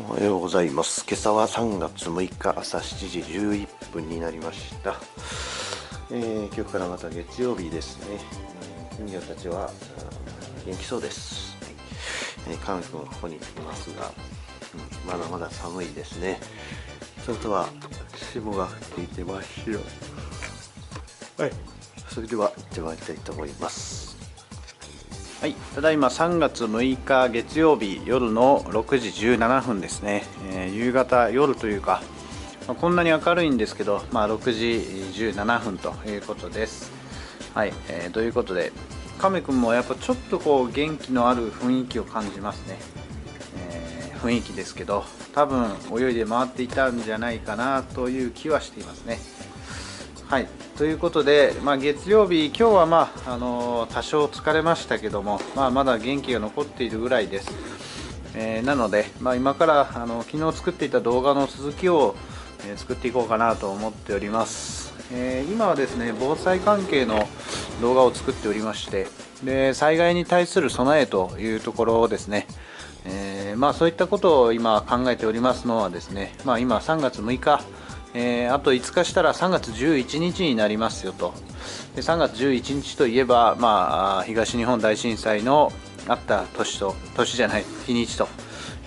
おはようございます。今朝は3月6日朝7時11分になりました、えー、今日からまた月曜日ですね。金魚たちは元気そうです、はい。えー、カン君はここにいますが、うん、まだまだ寒いですね。外は霜が降っていて真っ白。はい。それでは行ってまいりたいと思います。はい、ただいま3月6日月曜日夜の6時17分ですね、えー、夕方夜というか、まあ、こんなに明るいんですけど、まあ、6時17分ということです。はい、えー、ということで亀くんもやっぱちょっとこう元気のある雰囲気を感じますね、えー、雰囲気ですけど多分泳いで回っていたんじゃないかなという気はしていますね。はい。ということで、まあ、月曜日、今日は、まあ、あの多少疲れましたけども、まあ、まだ元気が残っているぐらいです。えー、なので、まあ、今からあの昨日作っていた動画の続きを、えー、作っていこうかなと思っております、え、今はですね防災関係の動画を作っておりましてで災害に対する備えというところをですね、えまあ、そういったことを今考えておりますのはですね、ま、今3月6日えー、あと5日したら3月11日になりますよと。で3月11日といえば、まあ、東日本大震災のあった年と年じゃない日にちと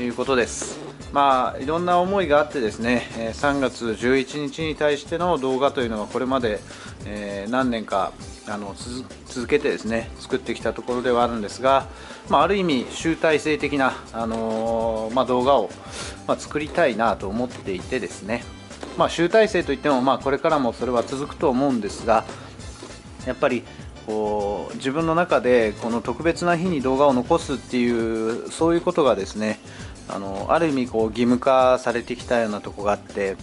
いうことです。まあいろんな思いがあってですね3月11日に対しての動画というのがこれまで、えー、何年かあの続けてですね作ってきたところではあるんですが、まあ、ある意味集大成的な、あのー、まあ、動画を、まあ、作りたいなと思っていてですね。まあ、集大成といっても、まあ、これからもそれは続くと思うんですがやっぱりこう自分の中でこの特別な日に動画を残すっていうそういうことがですねあのある意味こう義務化されてきたようなとこがあって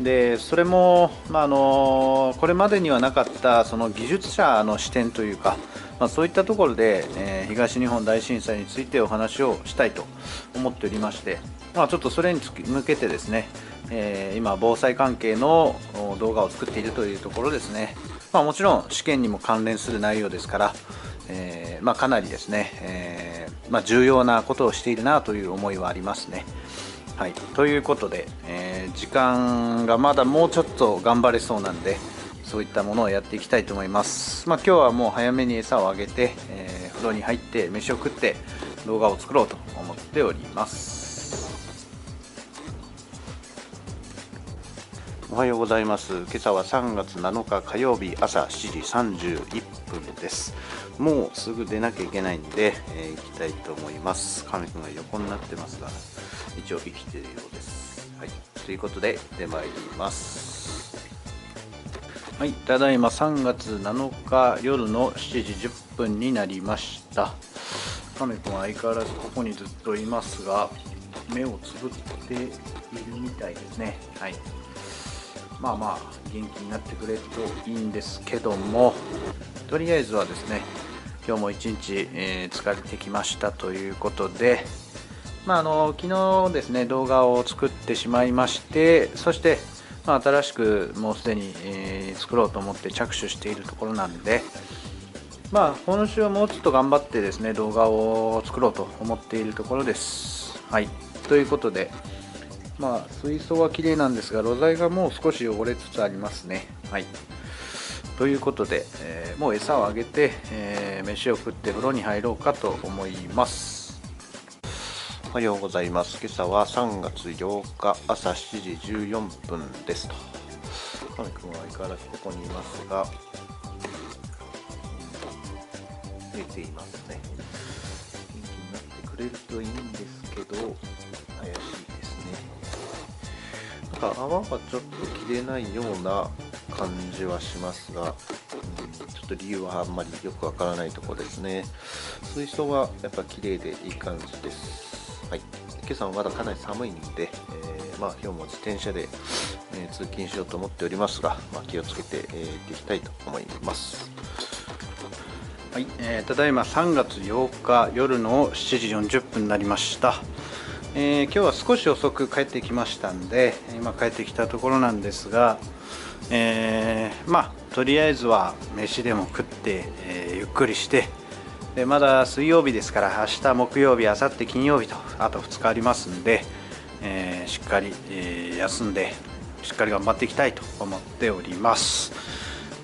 でそれも、まあ、あのこれまでにはなかったその技術者の視点というか、まあ、そういったところで、えー、東日本大震災についてお話をしたいと思っておりまして、まあ、ちょっとそれに向けてですねえー、今防災関係の動画を作っているというところですね、まあ、もちろん試験にも関連する内容ですから、えー、まあ、かなりですね、えー、まあ、重要なことをしているなという思いはありますね。はい、ということで、え時間がまだもうちょっと頑張れそうなんでそういったものをやっていきたいと思います。ま、今日はもう早めに餌をあげて、え風呂に入って飯を食って動画を作ろうと思っております。おはようございます。今朝は3月7日火曜日朝7時31分です。もうすぐ出なきゃいけないんで、えー、行きたいと思います。亀くんが横になってますが一応生きているようです。はい。ということで出参ります。はい。ただいま3月7日夜の7時10分になりました。亀くんは相変わらずここにずっといますが目をつぶっているみたいですね。はい。まあまあ元気になってくれるといいんですけどもとりあえずはですね今日も一日、えー、疲れてきましたということでまあ、あの昨日ですね動画を作ってしまいましてそして、まあ、新しくもうすでに、えー、作ろうと思って着手しているところなんでまあ今週はもうちょっと頑張ってですね動画を作ろうと思っているところです。はい。ということでまあ、水槽は綺麗なんですが、露材がもう少し汚れつつありますね。はい。ということで、えー、もう餌をあげて、えー、飯を食って風呂に入ろうかと思います。おはようございます。今朝は3月8日朝7時14分ですと。亀くんは相変わらずここにいますが、寝ていますね。元気になってくれるといいんですけど、怪しいか泡がちょっと切れないような感じはしますが、うん、ちょっと理由はあんまりよくわからないところですね。水槽はやっぱ綺麗でいい感じです。はい。今朝はまだかなり寒いんで、えー、まあ、今日も自転車で、えー、通勤しようと思っておりますが、まあ、気をつけて、えー、行っていきたいと思います。はい、えー、ただいま3月8日夜の7時40分になりました。えー、今日は少し遅く帰ってきましたんで今帰ってきたところなんですが、えー、まあとりあえずは飯でも食って、えー、ゆっくりしてでまだ水曜日ですから明日木曜日明後日金曜日とあと2日ありますんで、え、しっかり、え、休んでしっかり頑張っていきたいと思っております。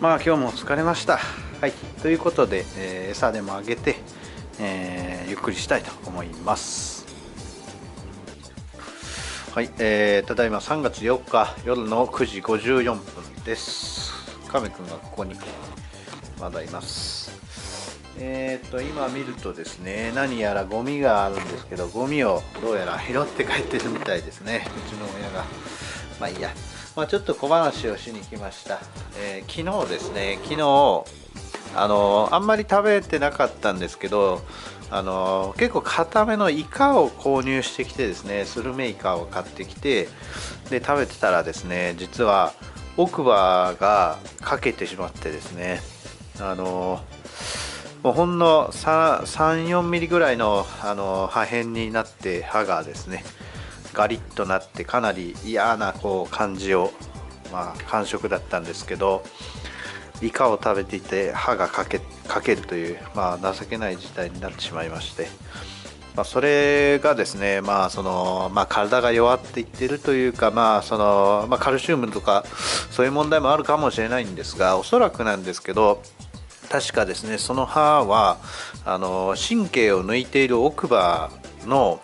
まあ今日も疲れました。はい。ということで、え、餌でもあげて、えゆっくりしたいと思います。はい、えー、ただいま3月4日夜の9時54分です。亀くんがここにまだいます。えー、っと今見るとですね何やらゴミがあるんですけどゴミをどうやら拾って帰ってるみたいですね。うちの親が。まあいいや、まあ、ちょっと小話をしに来ました、えー、昨日ですね昨日あのあんまり食べてなかったんですけどあの結構固めのイカを購入してきてですねスルメイカを買ってきてで食べてたらですね実は奥歯が欠けてしまってですねあのもうほんの34ミリぐらいのあの破片になって歯がですねガリッとなってかなり嫌なこう感じを、まあ、感触だったんですけどイカを食べていて歯がかけかけるという、まあ、情けない事態になってしまいまして、まあ、それがですね、まあそのまあ、体が弱っていってるというか、まあそのまあ、カルシウムとかそういう問題もあるかもしれないんですがおそらくなんですけど確かですねその歯はあの神経を抜いている奥歯の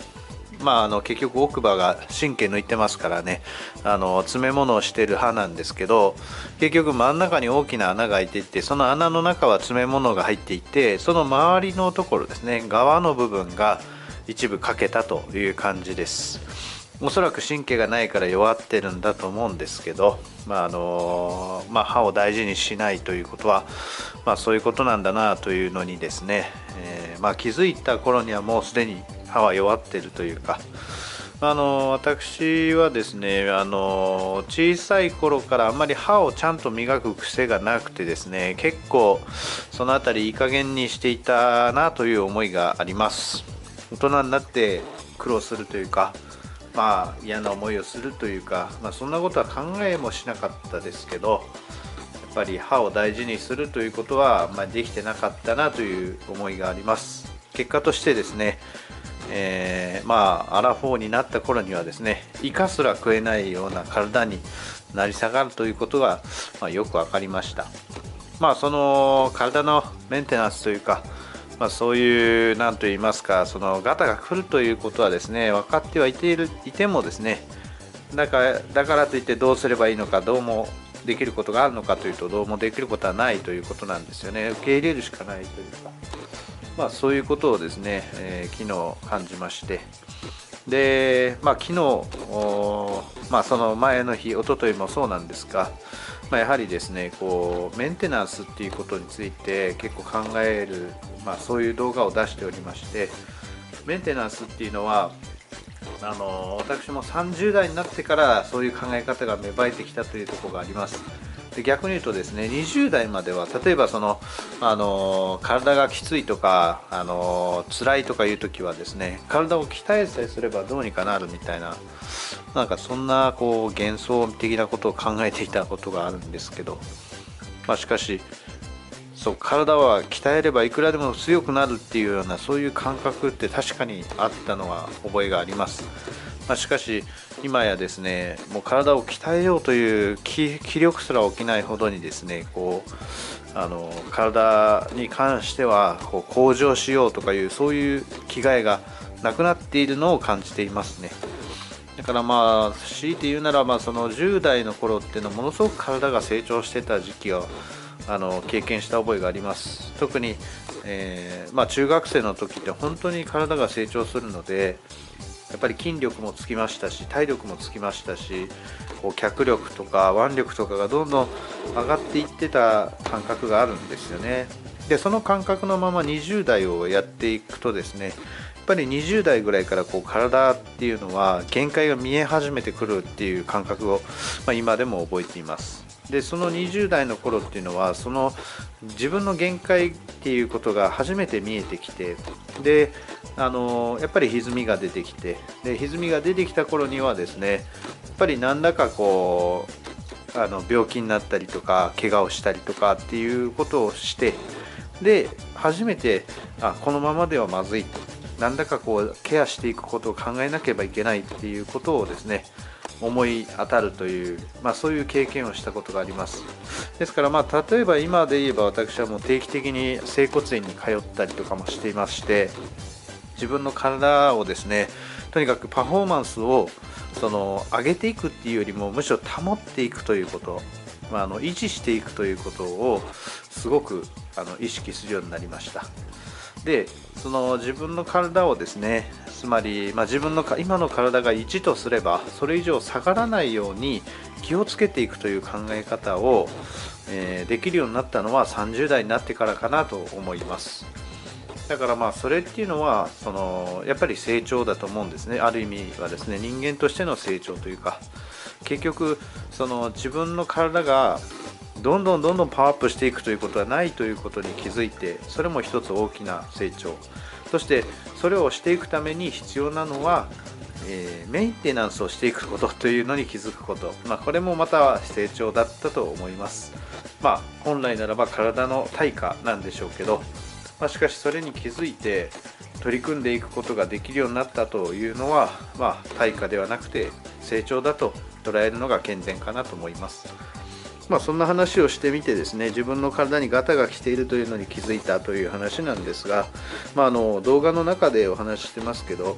まあ、あの結局奥歯が神経抜いてますからね。あの詰め物をしてる歯なんですけど結局真ん中に大きな穴が開いていてその穴の中は詰め物が入っていてその周りのところですね側の部分が一部欠けたという感じです。おそらく神経がないから弱ってるんだと思うんですけど、まああのまあ、歯を大事にしないということは、まあ、そういうことなんだなというのにですね、えー、まあ、気づいた頃にはもうすでに歯は弱ってるというか、あの私はですねあの小さい頃からあんまり歯をちゃんと磨く癖がなくてですね結構その辺りいい加減にしていたなという思いがあります。大人になって苦労するというかまあ嫌な思いをするというか、まあ、そんなことは考えもしなかったですけどやっぱり歯を大事にするということは、まあ、できてなかったなという思いがあります。結果としてですねえー、まあアラフォーになった頃にはですねイカすら食えないような体になり下がるということが、まあ、よく分かりました。まあその体のメンテナンスというか、まあ、そういう何と言いますかそのガタが来るということはですね分かってはいているいてもですねだからだからといってどうすればいいのかどうもできることがあるのかというとどうもできることはないということなんですよね。受け入れるしかないというか。まあ、そういうことをですね、えー、昨日感じましてで、まあ、昨日、まあ、その前の日、おとといもそうなんですが、まあ、やはりですねこうメンテナンスっていうことについて結構考える、まあ、そういう動画を出しておりましてメンテナンスっていうのはあの私も30代になってからそういう考え方が芽生えてきたというところがあります。で逆に言うとですね20代までは例えばそのあの体がきついとかあの辛いとかいう時はですね体を鍛えさえすればどうにかなるみたいななんかそんなこう幻想的なことを考えていたことがあるんですけど、まあ、しかしそう体は鍛えればいくらでも強くなるっていうようなそういう感覚って確かにあったのは覚えがあります。まあ、しかし今やですねもう体を鍛えようという気力すら起きないほどにですねこうあの体に関してはこう向上しようとかいうそういう気概がなくなっているのを感じていますね。だからまあ強いて言うならばその10代の頃っていうのはものすごく体が成長してた時期をあの経験した覚えがあります。特に、えー、まあ、中学生の時って本当に体が成長するのでやっぱり筋力もつきましたし体力もつきましたしこう脚力とか腕力とかがどんどん上がっていってた感覚があるんですよね。でその感覚のまま20代をやっていくとですねやっぱり20代ぐらいからこう体っていうのは限界が見え始めてくるっていう感覚を、まあ、今でも覚えています。でその20代の頃っていうのはその自分の限界っていうことが初めて見えてきてであのやっぱり歪みが出てきてで歪みが出てきた頃にはですねやっぱり何らかこうあの病気になったりとか怪我をしたりとかっていうことをしてで初めてあこのままではまずいなんだかこうケアしていくことを考えなければいけないっていうことをですね思い当たるという、まあ、そういう経験をしたことがあります。ですからまあ例えば今で言えば私はもう定期的に整骨院に通ったりとかもしていまして自分の体をですねとにかくパフォーマンスをその上げていくっていうよりもむしろ保っていくということ、まあ、あの維持していくということをすごくあの意識するようになりました。でその自分の体をですねつまり、まあ、自分の今の体が1とすればそれ以上下がらないように気をつけていくという考え方を、えー、できるようになったのは30代になってからかなと思います。だからまあそれっていうのはそのやっぱり成長だと思うんですね。ある意味はですね人間としての成長というか結局その自分の体がどんどんどんどんパワーアップしていくということはないということに気づいてそれも一つ大きな成長そしてそれをしていくために必要なのは、えー、メンテナンスをしていくことというのに気づくこと、まあ、これもまた成長だったと思います、まあ、本来ならば体の対価なんでしょうけど、まあ、しかしそれに気づいて取り組んでいくことができるようになったというのは、まあ、対価ではなくて成長だと捉えるのが健全かなと思います。まあ、そんな話をしてみてですね自分の体にガタが来ているというのに気づいたという話なんですが、まあ、あの動画の中でお話ししてますけど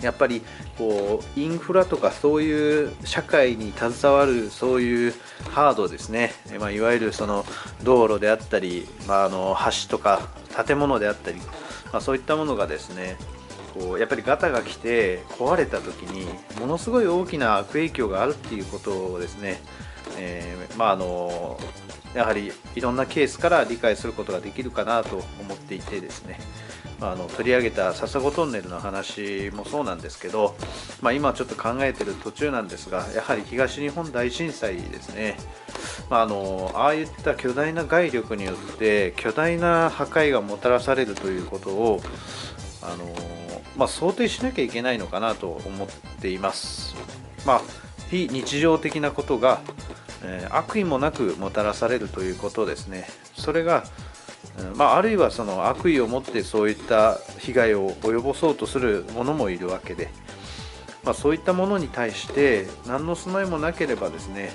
やっぱりこうインフラとかそういう社会に携わるそういうハードですね、まあ、いわゆるその道路であったり、まあ、あの橋とか建物であったり、まあ、そういったものがですねこうやっぱりガタが来て壊れた時にものすごい大きな悪影響があるっていうことをですねえー、まああのやはりいろんなケースから理解することができるかなと思っていてですねあの取り上げた笹子トンネルの話もそうなんですけど、まあ、今ちょっと考えてる途中なんですがやはり東日本大震災ですね、まあ、あのああいった巨大な外力によって巨大な破壊がもたらされるということをあの、まあ、想定しなきゃいけないのかなと思っています。まあ、非日常的なことがえ悪意もなくもたらされるということですね。それがまあ、あるいはその悪意を持ってそういった被害を及ぼそうとする者もいるわけで、まあ、そういったものに対して何の備えもなければですね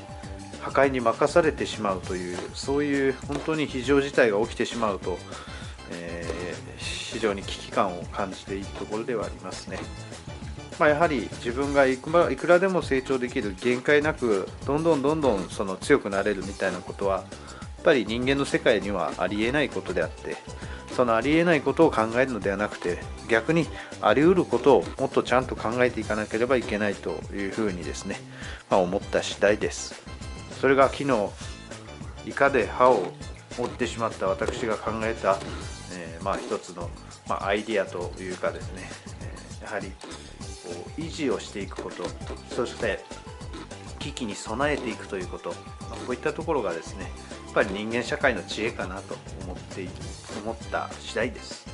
破壊に任されてしまうというそういう本当に非常事態が起きてしまうと、えー、非常に危機感を感じているところではありますね。まあ、やはり自分がいくらでも成長できる限界なくどんどんどんどんその強くなれるみたいなことはやっぱり人間の世界にはありえないことであってそのありえないことを考えるのではなくて逆にあり得ることをもっとちゃんと考えていかなければいけないというふうにですね、まあ、思った次第です。それが昨日イカで歯を折ってしまった私が考えた、えー、まあ一つの、まあ、アイディアというかですね、えー、やはり維持をしていくことそして危機に備えていくということ、まこういったところがですねやっぱり人間社会の知恵かなと思って思った次第です。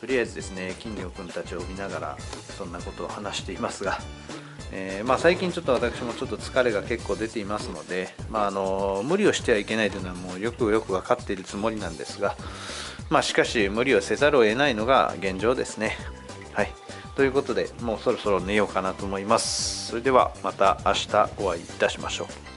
とりあえずですね金魚くんたちを見ながらそんなことを話していますが、えー、まあ、最近ちょっと私もちょっと疲れが結構出ていますので、まあ、あの無理をしてはいけないというのはもうよくよく分かっているつもりなんですが、まあ、しかし無理をせざるを得ないのが現状ですね。はい。ということでもうそろそろ寝ようかなと思います。それではまた明日お会いいたしましょう。